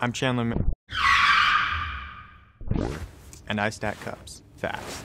I'm Chandler. and I stack cups fast.